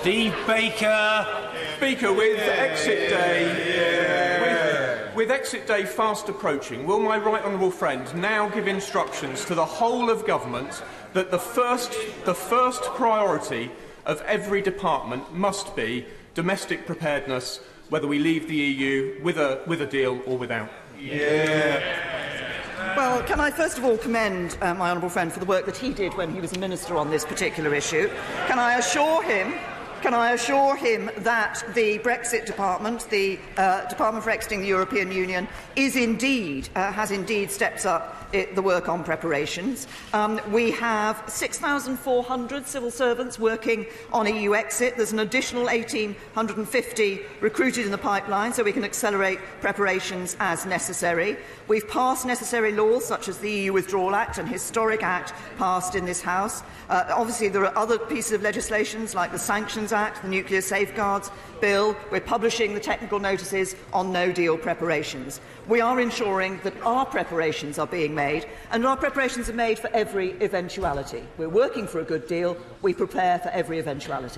Steve Baker. Speaker, with exit day, with, with exit day fast approaching, will my right honourable friend now give instructions to the whole of government that the first, the first priority of every department must be domestic preparedness, whether we leave the EU with a, with a deal or without? yeah. Well, can I first of all commend uh, my honourable friend for the work that he did when he was a minister on this particular issue? Can I assure him can I assure him that the Brexit Department, the uh, Department for Exiting the European Union, is indeed, uh, has indeed stepped up it, the work on preparations. Um, we have 6,400 civil servants working on EU exit. There's an additional 1,850 recruited in the pipeline so we can accelerate preparations as necessary. We've passed necessary laws such as the EU Withdrawal Act, an historic act passed in this House. Uh, obviously, there are other pieces of legislation like the Sanctions Act, the Nuclear Safeguards Bill. We're publishing the technical notices on no deal preparations. We are ensuring that our preparations are being made, and our preparations are made for every eventuality. We're working for a good deal. We prepare for every eventuality.